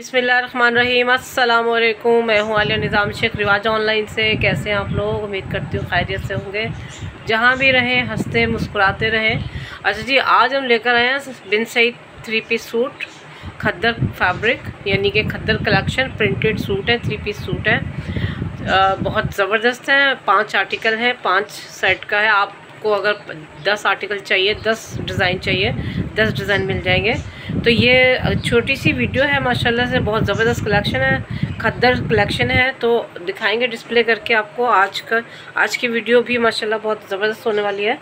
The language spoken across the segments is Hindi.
अस्सलाम वालेकुम मैं हूँ आलिया निज़ाम शेख, रिवाज ऑनलाइन से। कैसे हैं आप लोग? उम्मीद करती हूँ खैरियत से होंगे। जहाँ भी रहें, हँसते, मुस्कुराते रहें। अच्छा जी, आज हम लेकर आए हैं Bin Saeed three piece suit, खद्दर फैब्रिक, यानी कि खद्दर कलेक्शन। प्रिंटेड सूट है थ्री पीस सूट है। बहुत ज़बरदस्त हैं। पाँच आर्टिकल हैं, पाँच सेट का है। आपको अगर दस आर्टिकल चाहिए, दस डिज़ाइन चाहिए, दस डिज़ाइन मिल जाएँगे। तो ये छोटी सी वीडियो है, माशाल्लाह से बहुत ज़बरदस्त कलेक्शन है, खद्दर कलेक्शन है तो दिखाएँगे डिस्प्ले करके आपको आज का, आज की वीडियो भी माशाल्लाह बहुत ज़बरदस्त होने वाली है।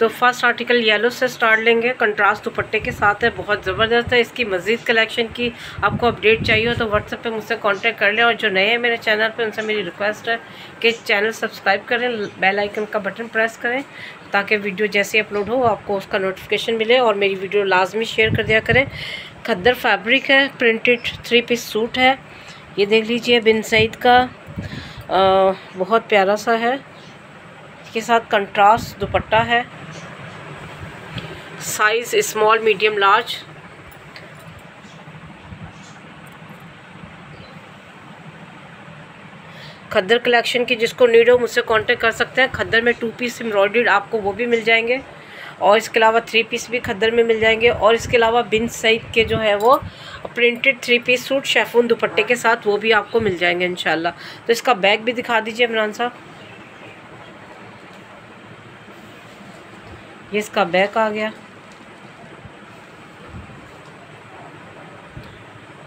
तो फ़र्स्ट आर्टिकल येलो से स्टार्ट लेंगे कंट्रास्ट दुपट्टे के साथ है, बहुत ज़बरदस्त है, इसकी मज़ीद कलेक्शन की आपको अपडेट चाहिए हो तो व्हाट्सएप पे मुझसे कांटेक्ट कर लें और जो नए हैं मेरे चैनल पे, उनसे मेरी रिक्वेस्ट है कि चैनल सब्सक्राइब करें बेल आइकन का बटन प्रेस करें ताकि वीडियो जैसे अपलोड हो आपको उसका नोटिफिकेशन मिले और मेरी वीडियो लाजमी शेयर कर दिया करें। खद्दर फैब्रिक है प्रिंटेड थ्री पीस सूट है। ये देख लीजिए बिन सईद का आ, बहुत प्यारा सा है। इसके साथ कंट्रास्ट दुपट्टा है। साइज़ स्मॉल मीडियम लार्ज खद्दर कलेक्शन की जिसको नीड हो मुझसे कांटेक्ट कर सकते हैं। खद्दर में टू पीस एम्ब्रॉयड आपको वो भी मिल जाएँगे। और इसके अलावा थ्री पीस भी खद्दर में मिल जाएँगे। और इसके अलावा बिन सईद के जो है वो printed three piece suit chiffon दुपट्टे के साथ वो भी आपको मिल जाएँगे इनशाला तो इसका बैग भी दिखा दीजिए इमरान साहब। ये इसका बैग आ गया।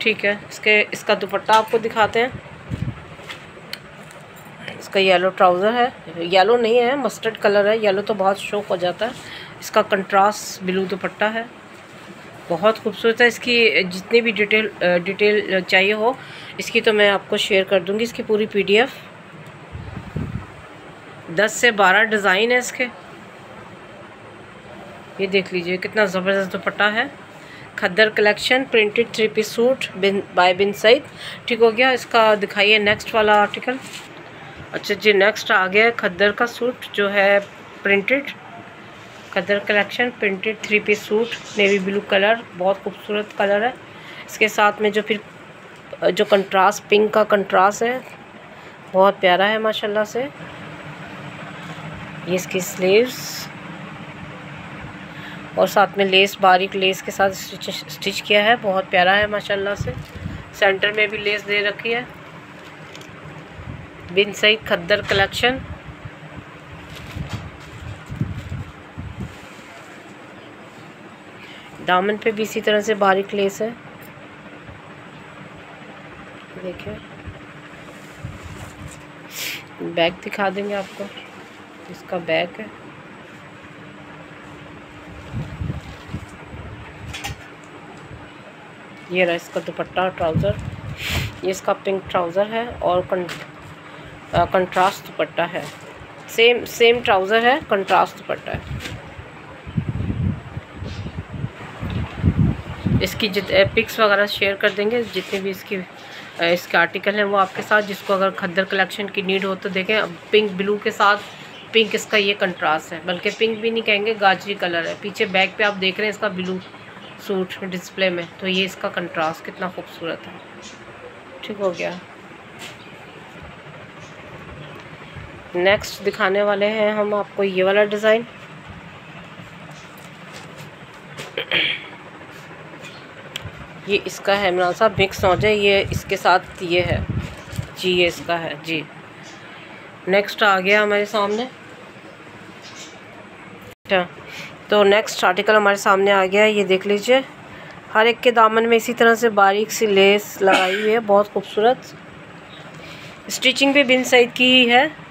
ठीक है, इसके, इसका दुपट्टा आपको दिखाते हैं। इसका येलो ट्राउज़र है। येलो नहीं है मस्टर्ड कलर है। येलो तो बहुत शौक हो जाता है। इसका कंट्रास्ट ब्लू दुपट्टा है। बहुत खूबसूरत है। इसकी जितनी भी डिटेल डिटेल चाहिए हो, इसकी तो मैं आपको शेयर कर दूँगी। इसकी पूरी पीडीएफ दस से बारह डिज़ाइन है इसके। ये देख लीजिए, कितना ज़बरदस्त दुपट्टा है। खद्दर collection printed three piece suit Bin by Bin Saeed ठीक हो गया। इसका दिखाइए नेक्स्ट वाला आर्टिकल अच्छा जी नेक्स्ट आ गया खद्दर का सूट जो है प्रिंटेड खद्दर collection printed three piece suit navy blue colour बहुत खूबसूरत कलर है। इसके साथ में जो फिर, जो कंट्रास्ट पिंक का कंट्रास्ट है, बहुत प्यारा है, माशाल्लाह से। ये इसकी स्लीव्स और साथ में लेस बारीक लेस के साथ स्टिच स्टिच किया है, बहुत प्यारा है, माशाल्लाह से। सेंटर में भी लेस दे रखी है। बिन सही खद्दर कलेक्शन। दामन पे भी इसी तरह से बारीक लेस है। देखिए। बैग दिखा देंगे आपको। इसका बैग है। ये रहा इसका दुपट्टा ट्राउज़र। ये इसका पिंक ट्राउज़र है और कंट्रास्ट दुपट्टा है। सेम सेम ट्राउज़र है कंट्रास्ट दुपट्टा है। इसकी जित पिक्स वगैरह शेयर कर देंगे। जितने भी इसकी इसके आर्टिकल हैं वो आपके साथ। जिसको अगर खद्दर कलेक्शन की नीड हो तो देखें। अब पिंक ब्लू के साथ पिंक इसका ये कंट्रास्ट है। बल्कि पिंक भी नहीं कहेंगे, गाजरी कलर है। पीछे बैक पे आप देख रहे हैं इसका ब्लू सूट डिस्प्ले में। तो ये इसका कंट्रास्ट कितना खूबसूरत है। ठीक हो गया। नेक्स्ट दिखाने वाले हैं हम आपको ये वाला डिज़ाइन ये इसका है इमरान साहब मिक्स हो? जाए ये इसके साथ ये है। जी, ये इसका है, जी। नेक्स्ट आ गया हमारे सामने। अच्छा तो नेक्स्ट आर्टिकल हमारे सामने आ गया है, ये देख लीजिए। हर एक के दामन में इसी तरह से बारीक सी लेस लगाई हुई है, बहुत खूबसूरत। स्टिचिंग भी बिन सईद की ही है।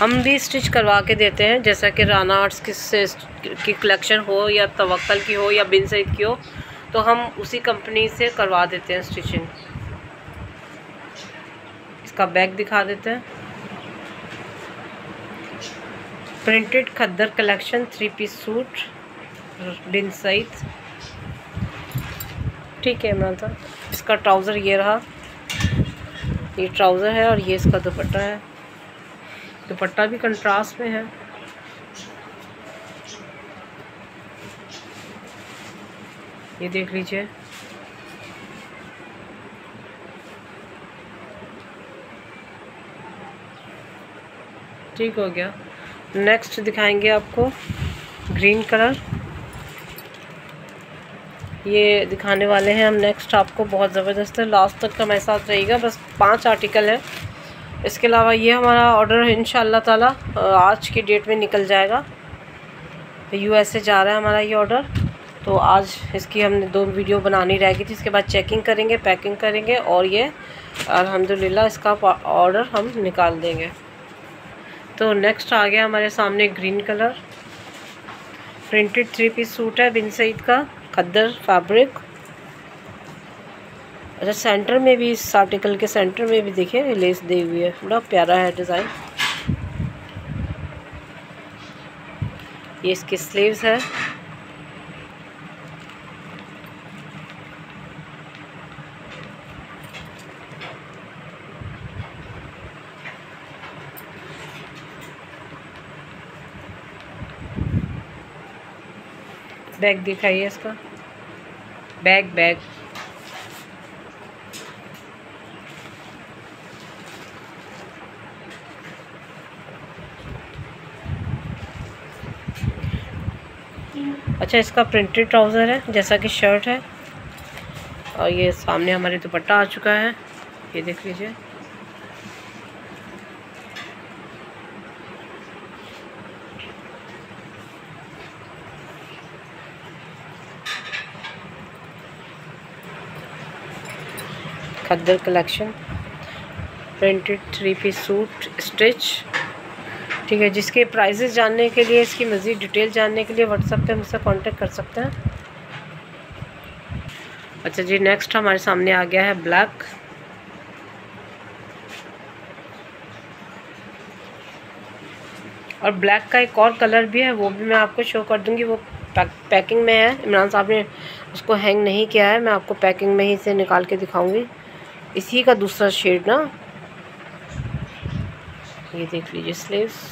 हम भी स्टिच करवा के देते हैं, जैसा कि राना आर्ट्स की से की कलेक्शन हो या तवक्ल की हो या बिन सईद की हो तो हम उसी कंपनी से करवा देते हैं स्टिचिंग इसका बैग दिखा देते हैं। Printed khaddar collection three piece suit Bin Saeed ठीक है इमरान साहब, इसका ट्राउज़र ये रहा। ये ट्राउज़र है और ये इसका दुपट्टा है। दुपट्टा भी कंट्रास्ट में है। ये देख लीजिए। ठीक हो गया। नेक्स्ट दिखाएँगे आपको ग्रीन कलर ये दिखाने वाले हैं हम नेक्स्ट आपको बहुत ज़बरदस्त है। लास्ट तक हमारे साथ रहेगा, बस पाँच आर्टिकल हैं। इसके अलावा ये हमारा ऑर्डर इन ताला आज की डेट में निकल जाएगा। यूएसए जा रहा है हमारा ये ऑर्डर तो आज इसकी हमने दो वीडियो बनानी रहेगी थी, इसके बाद चेकिंग करेंगे पैकिंग करेंगे और ये, अल्हम्दुलिल्लाह, इसका ऑर्डर हम निकाल देंगे। तो नेक्स्ट आ गया हमारे सामने green colour printed three piece suit है, बिन सईद का, खद्दर फैब्रिक अच्छा सेंटर में भी, इस आर्टिकल के सेंटर में भी देखिए लेस दी हुई है। बड़ा प्यारा है डिज़ाइन ये इसकी स्लीव्स है। बैग दिखाइए इसका। Bag bag. अच्छा इसका प्रिंटेड ट्राउज़र है, जैसा कि शर्ट है। और ये सामने हमारे दुपट्टा आ चुका है, ये देख लीजिए। Khaddar collection printed three piece suit stitch ठीक है जिसके प्राइजेस जानने के लिए इसकी मज़ीद डिटेल जानने के लिए व्हाट्सएप पे मुझसे कांटेक्ट कर सकते हैं। अच्छा जी नेक्स्ट हमारे सामने आ गया है ब्लैक और ब्लैक का एक और कलर भी है वो भी मैं आपको शो कर दूँगी। वो पैक, पैकिंग में है। इमरान साहब ने उसको हैंग नहीं किया है। मैं आपको पैकिंग में ही से निकाल के दिखाऊँगी। इसी का दूसरा शेड ना। ये देख लीजिए स्लीव्स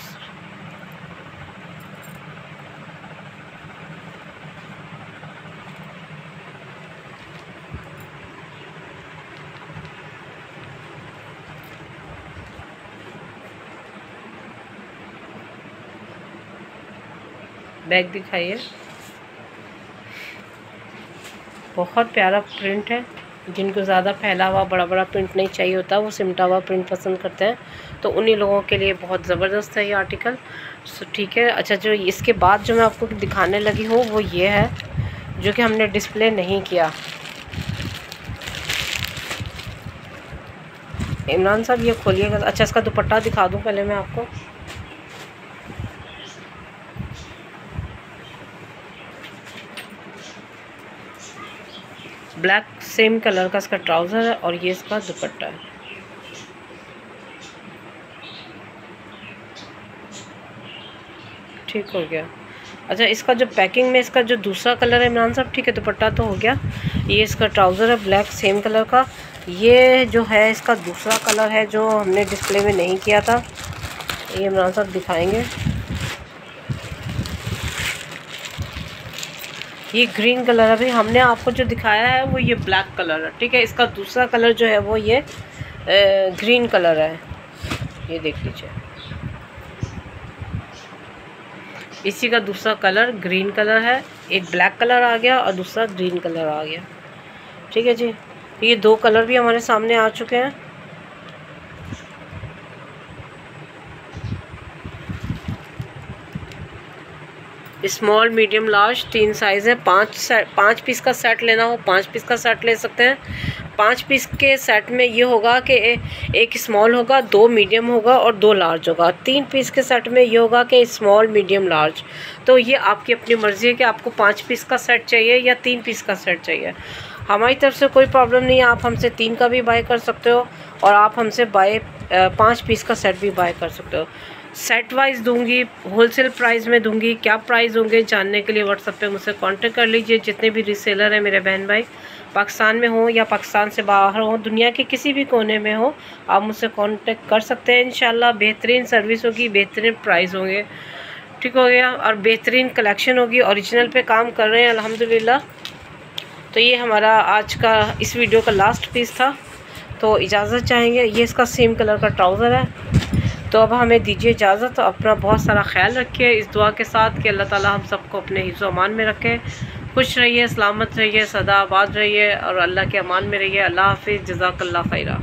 बैग दिखाइए। बहुत प्यारा प्रिंट है। जिनको ज़्यादा फैला हुआ बड़ा बड़ा प्रिंट नहीं चाहिए होता, वो सिमटा हुआ प्रिंट पसंद करते हैं। तो उन्हीं लोगों के लिए बहुत ज़बरदस्त है ये आर्टिकल सो ठीक है। अच्छा जो इसके बाद जो मैं आपको दिखाने लगी हूँ, वो ये है, जो कि हमने डिस्प्ले नहीं किया। इमरान साहब, ये खोलिएगा। अच्छा इसका दुपट्टा दिखा दूँ पहले मैं आपको। ब्लैक, सेम कलर का इसका ट्राउज़र है और ये इसका दुपट्टा है। ठीक हो गया। अच्छा इसका जो पैकिंग में इसका जो दूसरा कलर है इमरान साहब, ठीक है, दुपट्टा तो हो गया। ये इसका ट्राउज़र है ब्लैक, सेम कलर का। ये जो है इसका दूसरा कलर है जो हमने डिस्प्ले में नहीं किया था। ये इमरान साहब दिखाएँगे। ये ग्रीन कलर भाई। हमने आपको जो दिखाया है वो ये ब्लैक कलर है, ठीक है? इसका दूसरा कलर जो है वो ये ग्रीन कलर है। ये देख लीजिए। इसी का दूसरा कलर ग्रीन कलर है। एक ब्लैक कलर आ गया और दूसरा ग्रीन कलर आ गया। ठीक है जी? ये दो कलर भी हमारे सामने आ चुके हैं। स्मॉल मीडियम लार्ज तीन साइज़ है। पाँच पाँच पीस का सेट लेना हो, पाँच पीस का सेट ले सकते हैं। पाँच पीस के सेट में ये होगा कि एक स्मॉल होगा, दो मीडियम होगा और दो लार्ज होगा। तीन पीस के सेट में ये होगा कि स्मॉल मीडियम लार्ज तो ये आपकी अपनी मर्ज़ी है कि आपको पाँच पीस का सेट चाहिए या तीन पीस का सेट चाहिए। हमारी तरफ़ से कोई प्रॉब्लम नहीं है। आप हमसे तीन का भी बाय कर सकते हो और आप हमसे बाय पाँच पीस का सेट भी बाय कर सकते हो। सेट वाइज दूँगी होलसेल प्राइस में दूँगी, क्या प्राइस होंगे जानने के लिए व्हाट्सएप पे मुझसे कांटेक्ट कर लीजिए। जितने भी रीसेलर हैं मेरे बहन भाई, पाकिस्तान में हो या पाकिस्तान से बाहर हो, दुनिया के किसी भी कोने में हो, आप मुझसे कांटेक्ट कर सकते हैं इन बेहतरीन सर्विस होगी, बेहतरीन प्राइस होंगे। ठीक हो गया? और बेहतरीन कलेक्शन होगी ओरिजिनल पे काम कर रहे हैं अलहमदिल्ला तो ये हमारा आज का, इस वीडियो का लास्ट पीस था। तो इजाज़त चाहेंगे। ये इसका सेम कलर का ट्राउज़र है। तो अब हमें दीजिए इजाज़त, अपना बहुत सारा ख्याल रखिए। इस दुआ के साथ कि अल्लाह ताला हम सबको अपने हिस्सों अमान में रखे। खुश रहिए, सलामत रहिए सदा आबाद रहिए और अल्लाह के अमान में रहिए। अल्लाह हाफिज़ जजाकल्ला खैरा।